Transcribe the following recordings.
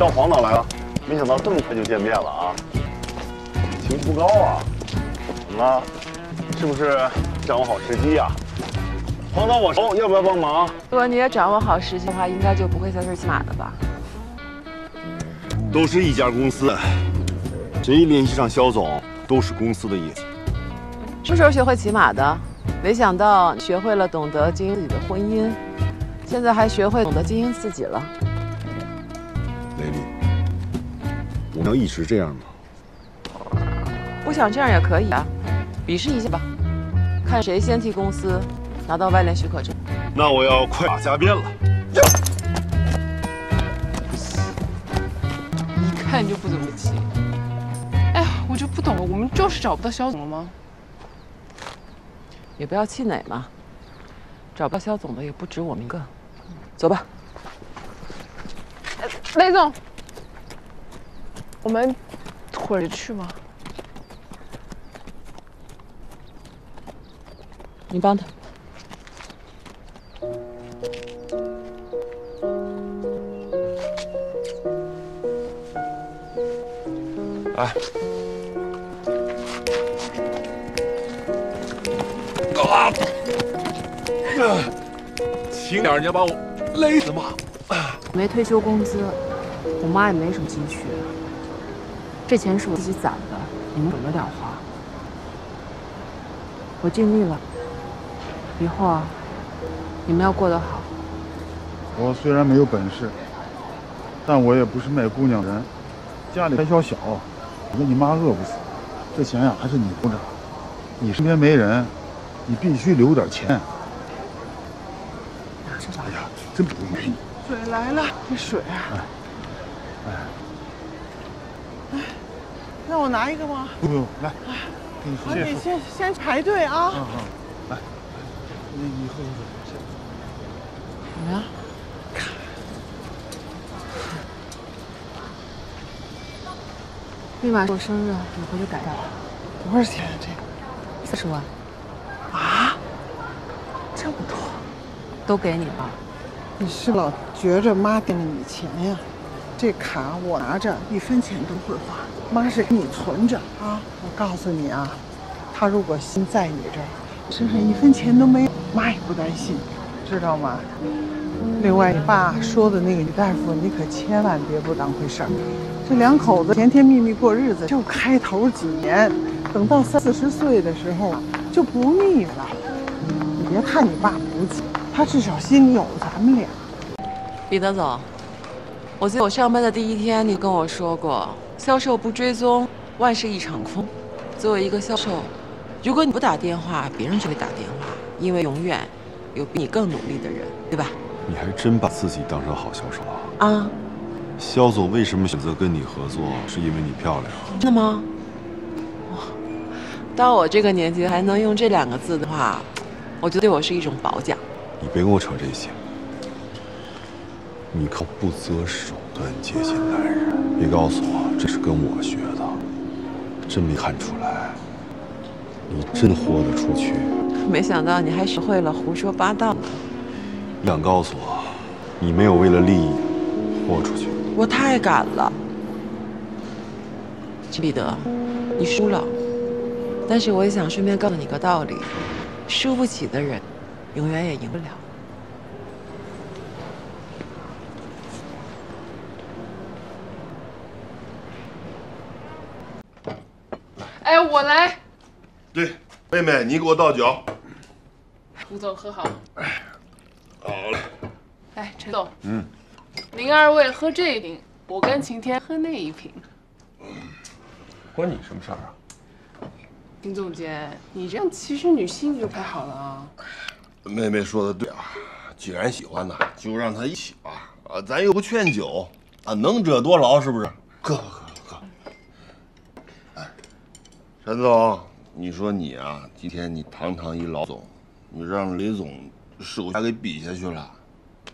到黄岛来了，没想到这么快就见面了啊！情不高啊？怎么了？是不是掌握好时机呀？黄岛我熟，要不要帮忙？如果你也掌握好时机的话，应该就不会在这儿骑马了吧？都是一家公司，谁联系上肖总，都是公司的意思。什么时候学会骑马的？没想到学会了懂得经营自己的婚姻，现在还学会懂得经营自己了。我们要一直这样吗？我想这样也可以啊，比试一下吧，看谁先替公司拿到外联许可证。那我要快马加鞭了。一看就不怎么骑。哎呀，我就不懂了，我们就是找不到肖总了吗？也不要气馁嘛，找不到肖总的也不止我们一个。走吧。雷总，我们腿着去吗？你帮他。来，啊！轻点，你要把我勒死吗？没退休工资，我妈也没什么积蓄，这钱是我自己攒的，你们省着点花。我尽力了，以后啊，你们要过得好。我虽然没有本事，但我也不是卖姑娘人，家里开销小，我跟你妈饿不死。这钱呀，还是你留着。你身边没人，你必须留点钱。哎呀，真不容易。水来了，这水啊！哎，哎，让我拿一个吗？不用，来，给你先先排队啊。嗯嗯，来，你你喝口水。怎么样？立马是我生日，你回去改改吧。多少钱啊？这个四十万，啊，这么多？都给你了。你是老觉着妈惦着你钱呀？这卡我拿着，一分钱都不会花。妈是给你存着啊！我告诉你啊，他如果心在你这儿，身上一分钱都没有，妈也不担心，知道吗？另外，你爸说的那个女大夫，你可千万别不当回事儿。这两口子甜甜蜜蜜过日子，就开头几年，等到三四十岁的时候就不腻了。你别看你爸不济，他至少心里有咱们俩。彼得总，我记得我上班的第一天，你跟我说过，销售不追踪，万事一场空。作为一个销售，如果你不打电话，别人就会打电话，因为永远有比你更努力的人，对吧？你还真把自己当成好销售了？啊，肖总为什么选择跟你合作？是因为你漂亮？真的吗？哇，到我这个年纪还能用这两个字的话，我觉得对我是一种褒奖。你别跟我扯这些。你靠不择手段接近男人，别告诉我这是跟我学的，真没看出来。你真豁得出去？没想到你还学会了胡说八道呢。你敢告诉我，你没有为了利益豁出去？我太敢了，彼得，你输了。但是我也想顺便告诉你个道理：输不起的人，永远也赢不了。哎，我来。对，妹妹，你给我倒酒。吴总喝好。哎好嘞。来，陈总。嗯。您二位喝这一瓶，我跟晴天喝那一瓶。关你什么事儿啊？丁总监，你这样歧视女性就不太好了啊。妹妹说的对啊，既然喜欢呢，就让她一起吧。啊，咱又不劝酒，啊，能者多劳，是不是？喝喝喝喝。哎，陈总，你说你啊，今天你堂堂一老总，你让雷总手下给比下去了，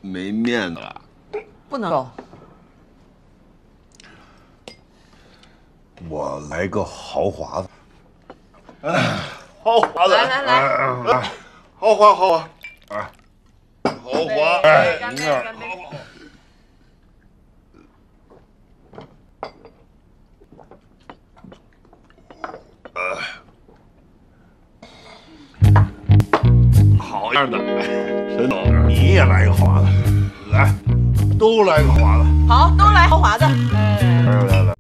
没面子了。不能够。我来个豪华的。哎，豪华的，来来来来，豪华豪华，哎，豪华，哎，干杯好样的！沈总，你也来个华子，来，都来个华子。好，都来个华的。来来来，